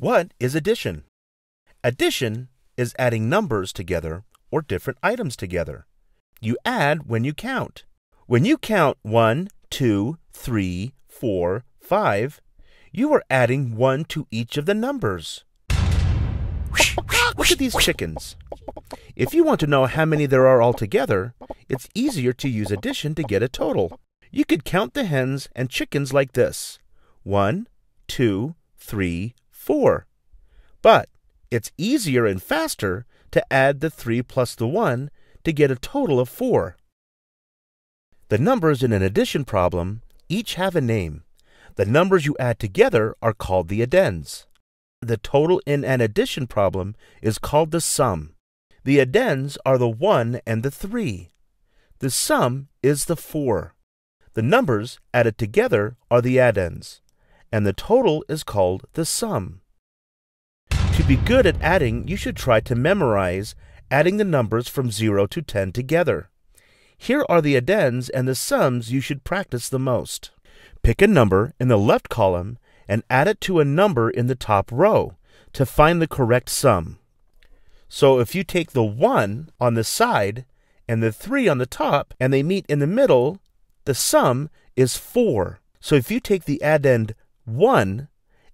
What is addition? Addition is adding numbers together or different items together. You add when you count. When you count 1, 2, 3, 4, 5, you are adding 1 to each of the numbers. Look at these chickens. If you want to know how many there are altogether, it's easier to use addition to get a total. You could count the hens and chickens like this one, two, three, four. But it's easier and faster to add the 3 plus the 1 to get a total of 4. The numbers in an addition problem each have a name. The numbers you add together are called the addends. The total in an addition problem is called the sum. The addends are the 1 and the 3. The sum is the 4. The numbers added together are the addends, and the total is called the sum. To be good at adding, you should try to memorize adding the numbers from 0 to 10 together. Here are the addends and the sums you should practice the most. Pick a number in the left column and add it to a number in the top row to find the correct sum. So if you take the 1 on the side and the 3 on the top and they meet in the middle, the sum is 4. So if you take the addend 1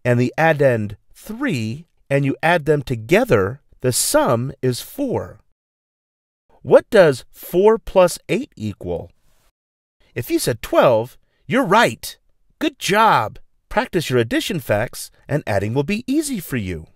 and the addend 3 and you add them together, the sum is 4. What does 4 plus 8 equal? If you said 12, you're right. Good job. Practice your addition facts, and adding will be easy for you.